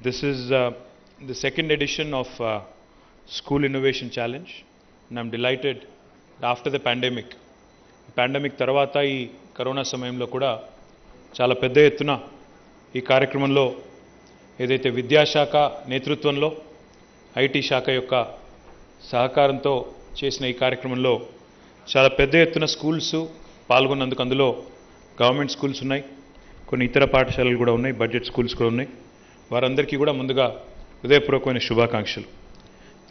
This is uh, the second edition of uh, School Innovation Challenge, and I'm delighted after the pandemic. Pandemic తర్వాత ఈ corona సమయంలో కూడా చాలా పెద్ద ఎత్తున ఈ కార్యక్రమంలో ఏదైతే విద్యాశాఖ నేతృత్వంలో ఐటీ శాఖ యొక్క సహకారంతో చేసిన ఈ కార్యక్రమంలో చాలా పెద్ద ఎత్తున స్కూల్స్ పాల్గొన్నందుకు అందులో గవర్నమెంట్ స్కూల్స్ ఉన్నాయి కొన్ని ఇతర పాఠశాలలు కూడా ఉన్నాయి బడ్జెట్ స్కూల్స్ కూడా ఉన్నాయి వారందరికీ కూడా ముందుగా హృదయపూర్వకమైన శుభాకాంక్షలు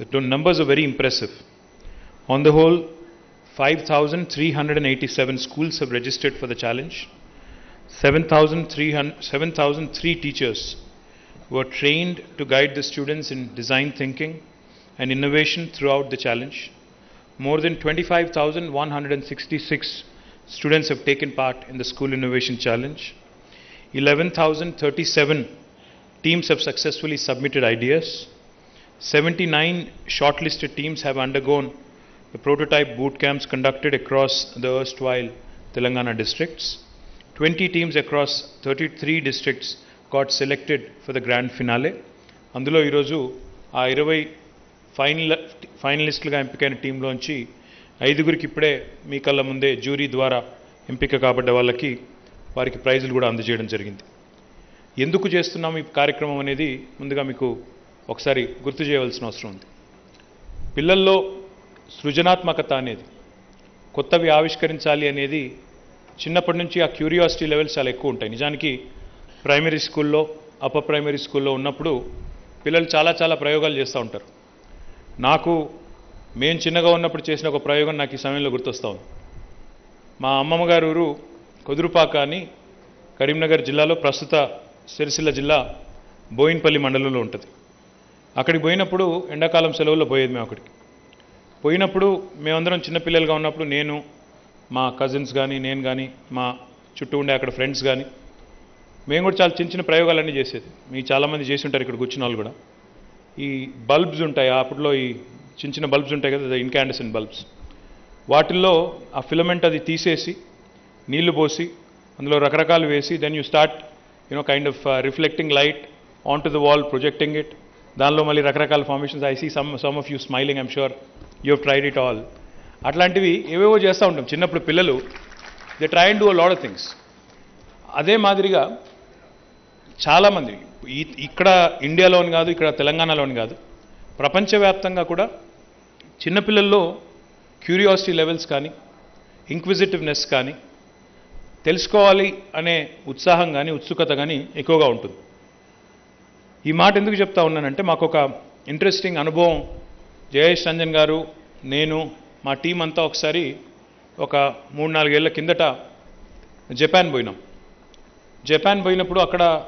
the numbers are very impressive on the whole 5,387 schools have registered for the challenge. 7,300 7,003 teachers were trained to guide the students in design thinking and innovation throughout the challenge. More than 25,166 students have taken part in the School Innovation Challenge. 11,037 teams have successfully submitted ideas. 79 shortlisted teams have undergone the prototype boot camps conducted across the erstwhile Telangana districts. 20 teams across 33 districts got selected for the grand finale. అందులో ఈరోజు ఆ ఇరవై final ఫైనలిస్టులుగా ఎంపికైన టీంలోంచి ఐదుగురికి ఇప్పుడే మీ కళ్ళ ముందే jury ద్వారా ఎంపిక కాబడ్డ వాళ్ళకి వారికి ప్రైజులు కూడా అందజేయడం జరిగింది ఎందుకు చేస్తున్నాం ఈ కార్యక్రమం అనేది ముందుగా మీకు ఒకసారి గుర్తు చేయవలసిన అవసరం ఉంది. పిల్లల్లో సృజనాత్మకత అనేది కొత్తవి ఆవిష్కరించాలి అనేది చిన్నప్పటి నుంచి ఆ క్యూరియాసిటీ లెవెల్స్ చాలా ఎక్కువ ఉంటాయి. నిజానికి ప్రైమరీ స్కూల్లో అప్పర్ ప్రైమరీ స్కూల్లో ఉన్నప్పుడు పిల్లలు చాలా చాలా ప్రయోగాలు చేస్తూ ఉంటారు. నాకు మేము చిన్నగా ఉన్నప్పుడు చేసిన ఒక ప్రయోగం నాకు ఈ సమయంలో గుర్తొస్తా ఉంది. మా అమ్మమ్మగారు ఊరు కొదురుపాక అని కరీంనగర్ జిల్లాలో ప్రస్తుత సిరిసిల్ల జిల్లా బోయిన్పల్లి మండలంలో ఉంటుంది. అక్కడికి పోయినప్పుడు ఎండాకాలం సెలవుల్లో పోయేది మేము అక్కడికి. పోయినప్పుడు మేమందరం చిన్నపిల్లలుగా ఉన్నప్పుడు నేను మా కజిన్స్ కానీ నేను కానీ మా చుట్టూ ఉండే అక్కడ ఫ్రెండ్స్ కానీ మేము కూడా చాలా చిన్న చిన్న ప్రయోగాలన్నీ చేసేది. మీ చాలామంది చేసి ఉంటారు ఇక్కడ కూర్చున్న వాళ్ళు కూడా. ఈ బల్బ్స్ ఉంటాయి అప్పట్లో ఈ చిన్న చిన్న బల్బ్స్ ఉంటాయి కదా ఇన్కాండసెంట్ బల్బ్స్ వాటిల్లో ఆ ఫిలమెంట్ అది తీసేసి నీళ్ళు పోసి అందులో రకరకాలు వేసి then you start you know kind of reflecting light on to the wall projecting it దానిలో మళ్ళీ రకరకాల formations I see some some of you smiling I'm sure you have tried it all అట్లాంటివి ఏవేవో చేస్తూ ఉంటాం. చిన్నప్పుడు పిల్లలు they try and do a lot of things అదే మాదిరిగా చాలామంది ఈ ఇక్కడ ఇండియాలోని కాదు ఇక్కడ తెలంగాణలోని కాదు ప్రపంచవ్యాప్తంగా కూడా చిన్నపిల్లల్లో క్యూరియాసిటీ లెవెల్స్ కానీ ఇంక్విజిటివ్నెస్ కానీ తెలుసుకోవాలి అనే ఉత్సాహం కానీ ఉత్సుకత కానీ ఎక్కువగా ఉంటుంది. ఈ మాట ఎందుకు చెప్తా ఉన్నానంటే మాకు ఒక ఇంట్రెస్టింగ్ అనుభవం. జయేష్ రంజన్ గారు నేను మా టీం అంతా ఒకసారి ఒక మూడు నాలుగేళ్ళ కిందట జపాన్ పోయినాం. జపాన్ పోయినప్పుడు అక్కడ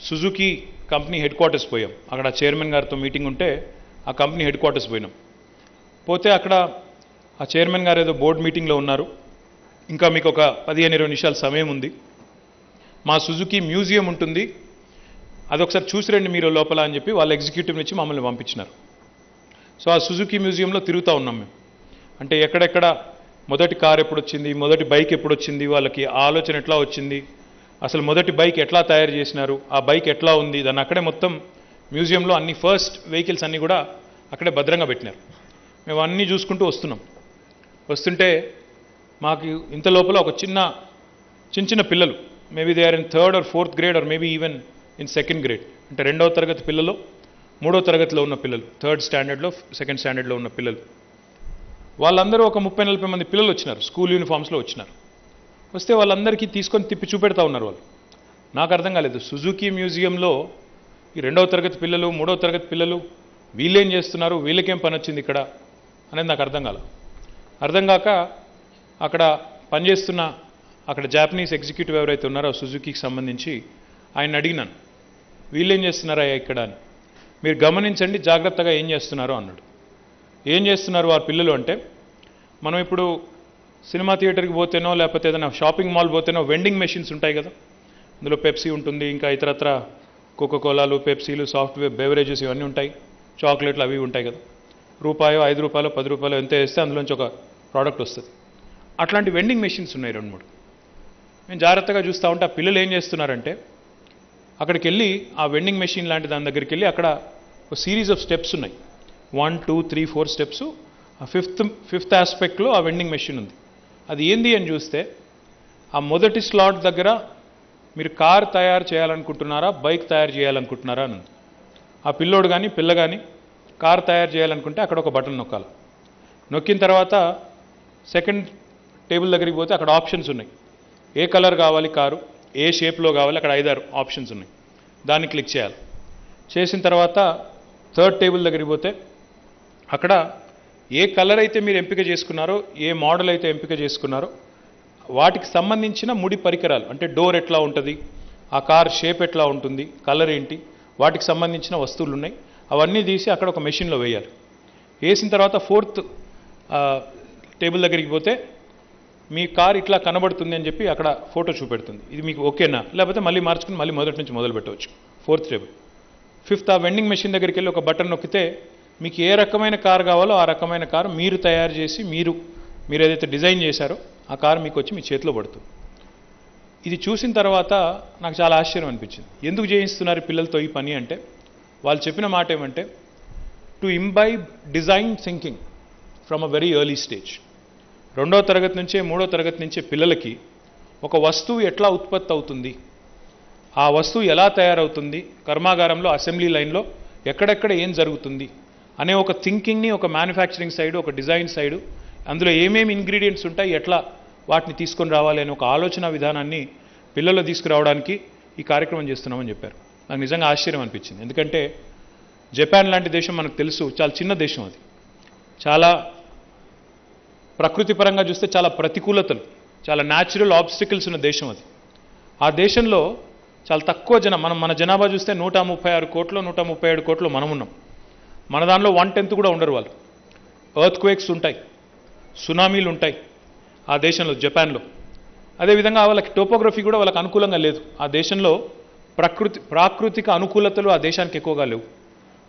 సుజుకి కంపెనీ హెడ్ క్వార్టర్స్ పోయాం. అక్కడ చైర్మన్ గారితో మీటింగ్ ఉంటే ఆ కంపెనీ హెడ్ క్వార్టర్స్ పోయినాం. పోతే అక్కడ ఆ చైర్మన్ గారు ఏదో బోర్డు మీటింగ్లో ఉన్నారు. ఇంకా మీకు ఒక పదిహేను ఇరవై నిమిషాల సమయం ఉంది. మా సుజుకి మ్యూజియం ఉంటుంది. అదొకసారి చూసి రండి మీరు లోపల అని చెప్పి వాళ్ళ ఎగ్జిక్యూటివ్ నుంచి మమ్మల్ని పంపించినారు. సో ఆ సుజుకి మ్యూజియంలో తిరుగుతూ ఉన్నాం మేము. అంటే ఎక్కడెక్కడ మొదటి కార్ ఎప్పుడు వచ్చింది మొదటి బైక్ ఎప్పుడు వచ్చింది వాళ్ళకి ఆలోచన ఎట్లా వచ్చింది అసలు మొదటి బైక్ ఎట్లా తయారు చేసినారు ఆ బైక్ ఎట్లా ఉంది దాన్ని అక్కడే మొత్తం మ్యూజియంలో అన్ని ఫస్ట్ వెహికల్స్ అన్నీ కూడా అక్కడే భద్రంగా పెట్టినారు. మేము అన్నీ చూసుకుంటూ వస్తున్నాం. వస్తుంటే మాకు ఇంత లోపల ఒక చిన్న చిన్న చిన్న పిల్లలు. Maybe they are in third or fourth grade or maybe even in second grade అంటే రెండవ తరగతి పిల్లలు మూడో తరగతిలో ఉన్న పిల్లలు థర్డ్ స్టాండర్డ్లో సెకండ్ స్టాండర్డ్లో ఉన్న పిల్లలు. వాళ్ళందరూ ఒక ముప్పై నలభై మంది పిల్లలు వచ్చినారు స్కూల్ యూనిఫామ్స్లో వచ్చినారు. వస్తే వాళ్ళందరికీ తీసుకొని తిప్పి చూపెడతా ఉన్నారు వాళ్ళు. నాకు అర్థం కాలేదు. సుజుకి మ్యూజియంలో ఈ రెండవ తరగతి పిల్లలు మూడవ తరగతి పిల్లలు వీళ్ళేం చేస్తున్నారు వీళ్ళకేం పని వచ్చింది ఇక్కడ అనేది నాకు అర్థం కాల. అర్థం కాక అక్కడ పనిచేస్తున్న అక్కడ జాపనీస్ ఎగ్జిక్యూటివ్ ఎవరైతే ఉన్నారో సుజుకీకి సంబంధించి ఆయన అడిగినాను. వీళ్ళేం చేస్తున్నారా ఇక్కడ అని. మీరు గమనించండి జాగ్రత్తగా ఏం చేస్తున్నారో అన్నాడు. ఏం చేస్తున్నారు వారి పిల్లలు అంటే మనం ఇప్పుడు సినిమా థియేటర్కి పోతేనో లేకపోతే ఏదైనా షాపింగ్ మాల్ పోతేనో వెండింగ్ మెషిన్స్ ఉంటాయి కదా. అందులో పెప్సీ ఉంటుంది ఇంకా ఇతరత్ర కోకోకోలాలు పెప్సీలు సాఫ్ట్వేర్ బెవరేజెస్ ఇవన్నీ ఉంటాయి. చాక్లెట్లు అవి ఉంటాయి కదా. రూపాయో ఐదు రూపాయలు పది రూపాయలు ఎంత వేస్తే అందులోంచి ఒక ప్రోడక్ట్ వస్తుంది. అట్లాంటి వెండింగ్ మెషిన్స్ ఉన్నాయి రెండు మూడు. మేము జాగ్రత్తగా చూస్తూ ఉంటే ఆ పిల్లలు ఏం చేస్తున్నారంటే అక్కడికి వెళ్ళి ఆ వెండింగ్ మెషిన్ లాంటి దాని దగ్గరికి వెళ్ళి అక్కడ ఒక సిరీస్ ఆఫ్ స్టెప్స్ ఉన్నాయి. One two three four steps ఆ ఫిఫ్త్ ఫిఫ్త్ ఆస్పెక్ట్లో ఆ వెండింగ్ మెషిన్ ఉంది. అది ఏంది అని చూస్తే ఆ మొదటి స్లాట్ దగ్గర మీరు కార్ తయారు చేయాలనుకుంటున్నారా బైక్ తయారు చేయాలనుకుంటున్నారా అని ఉంది. ఆ పిల్లోడు కానీ పిల్ల కానీ కార్ తయారు చేయాలనుకుంటే అక్కడ ఒక బటన్ నొక్కాలి. నొక్కిన తర్వాత సెకండ్ టేబుల్ దగ్గరికి పోతే అక్కడ ఆప్షన్స్ ఉన్నాయి. ఏ కలర్ కావాలి కారు? ఏ షేప్లో కావాలి? అక్కడ ఐదారు ఆప్షన్స్ ఉన్నాయి. దాన్ని క్లిక్ చేయాలి. చేసిన తర్వాత థర్డ్ టేబుల్ దగ్గరికి పోతే అక్కడ ఏ కలర్ అయితే మీరు ఎంపిక చేసుకున్నారో ఏ మోడల్ అయితే ఎంపిక చేసుకున్నారో వాటికి సంబంధించిన ముడి పరికరాలు అంటే డోర్ ఎట్లా ఉంటుంది ఆ కార్ షేప్ ఎట్లా ఉంటుంది కలర్ ఏంటి వాటికి సంబంధించిన వస్తువులు ఉన్నాయి. అవన్నీ తీసి అక్కడ ఒక మెషిన్లో వేయాలి. వేసిన తర్వాత ఫోర్త్ టేబుల్ దగ్గరికి పోతే మీ కార్ ఇట్లా కనబడుతుంది అని చెప్పి అక్కడ ఫోటో చూపెడుతుంది. ఇది మీకు ఓకేనా లేకపోతే మళ్ళీ మార్చుకుని మళ్ళీ మొదటి నుంచి మొదలు పెట్టవచ్చు. ఫోర్త్ టేబుల్ ఫిఫ్త్ ఆ వెండింగ్ మెషిన్ దగ్గరికి వెళ్ళి ఒక బటన్ నొక్కితే మీకు ఏ రకమైన కారు కావాలో ఆ రకమైన కారు మీరు తయారు చేసి మీరు మీరు ఏదైతే డిజైన్ చేశారో ఆ కారు మీకు వచ్చి మీ చేతిలో పడుతుంది. ఇది చూసిన తర్వాత నాకు చాలా ఆశ్చర్యం అనిపించింది. ఎందుకు చేయిస్తున్నారు పిల్లలతో ఈ పని అంటే? వాళ్ళు చెప్పిన మాట ఏమంటే to imbibe design thinking from a very early stage రెండో తరగతి నుంచే మూడో తరగతి నుంచే పిల్లలకి ఒక వస్తువు ఎట్లా ఉత్పత్తి అవుతుంది? ఆ వస్తువు ఎలా తయారవుతుంది? కర్మాగారంలో అసెంబ్లీ లైన్లో ఎక్కడెక్కడ ఏం జరుగుతుంది? అనే ఒక థింకింగ్ని ఒక మ్యానుఫ్యాక్చరింగ్ సైడ్ ఒక డిజైన్ సైడు అందులో ఏమేమి ఇంగ్రీడియంట్స్ ఉంటాయి ఎట్లా వాటిని తీసుకొని రావాలి అనే ఒక ఆలోచన విధానాన్ని పిల్లలు తీసుకురావడానికి ఈ కార్యక్రమం చేస్తున్నామని చెప్పారు. నాకు నిజంగా ఆశ్చర్యం అనిపించింది. ఎందుకంటే జపాన్ లాంటి దేశం మనకు తెలుసు. చాలా చిన్న దేశం అది. చాలా ప్రకృతి పరంగా చూస్తే చాలా ప్రతికూలతలు చాలా న్యాచురల్ ఆబ్స్టికల్స్ ఉన్న దేశం అది. ఆ దేశంలో చాలా తక్కువ జనం మనం మన జనాభా చూస్తే నూట ముప్పై ఆరు కోట్లు నూట ముప్పై ఏడు కోట్లు మనం ఉన్నాం. మన దానిలో వన్ టెన్త్ కూడా ఉండరు వాళ్ళు. ఎర్త్ క్వేక్స్ ఉంటాయి సునామీలు ఉంటాయి ఆ దేశంలో జపాన్లో అదేవిధంగా వాళ్ళకి టోపోగ్రఫీ కూడా వాళ్ళకి అనుకూలంగా లేదు. ఆ దేశంలో ప్రకృతి ప్రాకృతిక అనుకూలతలు ఆ దేశానికి ఎక్కువగా లేవు.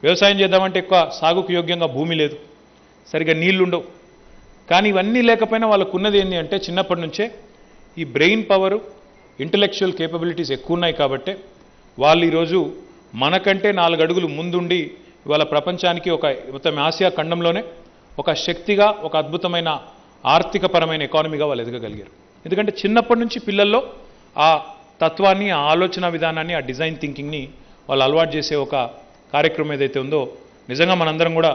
వ్యవసాయం చేద్దామంటే ఎక్కువ సాగుకు యోగ్యంగా భూమి లేదు. సరిగా నీళ్ళుండవు. కానీ ఇవన్నీ లేకపోయినా వాళ్ళకు ఉన్నది ఏంటి అంటే చిన్నప్పటి నుంచే ఈ బ్రెయిన్ పవరు ఇంటలెక్చువల్ కేపబిలిటీస్ ఎక్కువ ఉన్నాయి కాబట్టే వాళ్ళు ఈరోజు మనకంటే నాలుగు అడుగులు ముందుండి ఇవాళ ప్రపంచానికి ఒక మొత్తం ఆసియా ఖండంలోనే ఒక శక్తిగా ఒక అద్భుతమైన ఆర్థికపరమైన ఎకానమీగా వాళ్ళు ఎదగగలిగారు. ఎందుకంటే చిన్నప్పటి నుంచి పిల్లల్లో ఆ తత్వాన్ని ఆ ఆలోచన విధానాన్ని ఆ డిజైన్ థింకింగ్ని వాళ్ళు అలవాటు చేసే ఒక కార్యక్రమం ఏదైతే ఉందో నిజంగా మనందరం కూడా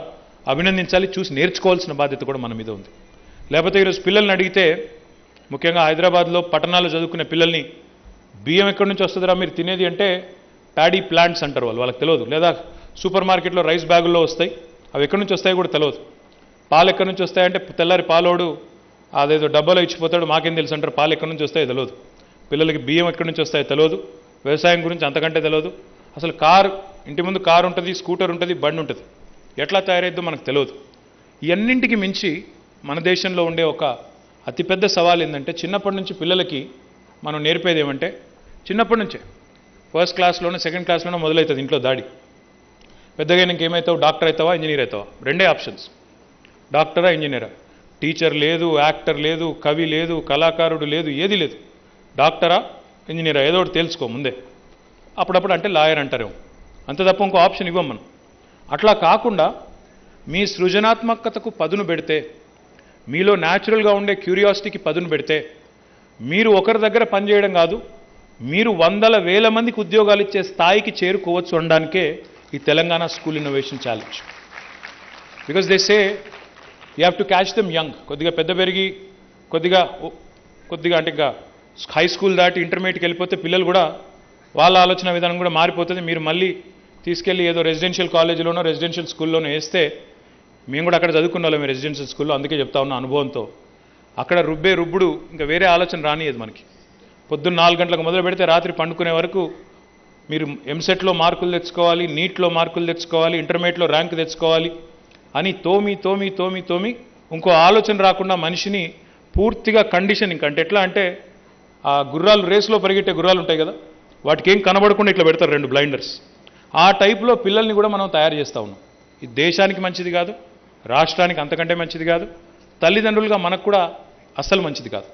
అభినందించాలి చూసి నేర్చుకోవాల్సిన బాధ్యత కూడా మన మీద ఉంది. లేకపోతే ఈరోజు పిల్లల్ని అడిగితే ముఖ్యంగా హైదరాబాద్లో పట్టణాల్లో చదువుకునే పిల్లల్ని బియ్యం ఎక్కడి నుంచి వస్తుందిరా మీరు తినేది అంటే ప్యాడీ ప్లాంట్స్ అంటారు వాళ్ళు వాళ్ళకి తెలియదు. లేదా సూపర్ మార్కెట్లో రైస్ బ్యాగుల్లో వస్తాయి అవి ఎక్కడి నుంచి వస్తాయో కూడా తెలియదు. పాలు ఎక్కడి నుంచి వస్తాయంటే తెల్లారి పాలోడు అదేదో డబ్బాలో ఇచ్చిపోతాడు మాకేం తెలుసు అంటారు పాలు ఎక్కడి నుంచి వస్తాయో తెలియదు. పిల్లలకి బియ్యం ఎక్కడి నుంచి వస్తాయో తెలియదు వ్యవసాయం గురించి అంతకంటే తెలియదు. అసలు కారు ఇంటి ముందు కారు ఉంటుంది స్కూటర్ ఉంటుంది బండి ఉంటుంది ఎట్లా తయారైద్దో మనకు తెలియదు. ఇవన్నింటికి మించి మన దేశంలో ఉండే ఒక అతిపెద్ద సవాల్ ఏంటంటే చిన్నప్పటి నుంచి పిల్లలకి మనం నేర్పేది ఏమంటే చిన్నప్పటి నుంచే ఫస్ట్ క్లాస్లోనే సెకండ్ క్లాస్లోనే మొదలవుతుంది ఇంట్లో దాడి. పెద్దగా ఇంకేమవుతావు డాక్టర్ అవుతావా? ఇంజనీర్ అవుతావా? రెండే ఆప్షన్స్. డాక్టరా ఇంజనీరా? టీచర్ లేదు యాక్టర్ లేదు కవి లేదు కళాకారుడు లేదు ఏది లేదు. డాక్టరా ఇంజనీరా? ఏదో ఒకటి తెలుసుకో ముందే. అప్పుడప్పుడు అంటే లాయర్ అంటారేమో. అంత తప్ప ఇంకో ఆప్షన్ ఇవ్వం మనం. అట్లా కాకుండా మీ సృజనాత్మకతకు పదును పెడితే మీలో న్యాచురల్గా ఉండే క్యూరియాసిటీకి పదును పెడితే మీరు ఒకరి దగ్గర పనిచేయడం కాదు మీరు వందల వేల మందికి ఉద్యోగాలు ఇచ్చే స్థాయికి చేరుకోవచ్చు అనడానికే ఈ Telangana school innovation challenge because they say you have to catch them young కొద్దిగా పెద్ద పెరిగి కొద్దిగా కొద్దిగా అంటే ఇంకా హై స్కూల్ దాటి ఇంటర్మీడియట్కి వెళ్ళిపోతే పిల్లలు కూడా వాళ్ళ ఆలోచన విధానం కూడా మారిపోతుంది. మీరు మళ్ళీ తీసుకెళ్ళి ఏదో రెసిడెన్షియల్ కాలేజీలోనో రెసిడెన్షియల్ స్కూల్లోనో వేస్తే మేము కూడా అక్కడ చదువుకున్న వాళ్ళం రెసిడెన్షియల్ స్కూల్లో అందుకే చెప్తా ఉన్న అనుభవంతో. అక్కడ రుబ్బే రుబ్బుడు ఇంకా వేరే ఆలోచన రానియదు మనకి. పొద్దున్న నాలుగు గంటలకు మొదలు పెడితే రాత్రి పండుకునే వరకు మీరు ఎంసెట్లో మార్కులు తెచ్చుకోవాలి నీట్లో మార్కులు తెచ్చుకోవాలి ఇంటర్మీడియట్లో ర్యాంక్ తెచ్చుకోవాలి అని తోమి తోమి తోమి తోమి ఇంకో ఆలోచన రాకుండా మనిషిని పూర్తిగా కండిషనింగ్ అంటే ఎట్లా అంటే ఆ గుర్రాలు రేసులో పరిగెట్టే గుర్రాలు ఉంటాయి కదా వాటికి ఏం కనబడకుండా ఇట్లా పెడతారు రెండు బ్లైండర్స్ ఆ టైప్లో పిల్లల్ని కూడా మనం తయారు చేస్తూ ఉన్నాం. ఇది దేశానికి మంచిది కాదు రాష్ట్రానికి అంతకంటే మంచిది కాదు. తల్లిదండ్రులుగా మనకు కూడా అస్సలు మంచిది కాదు.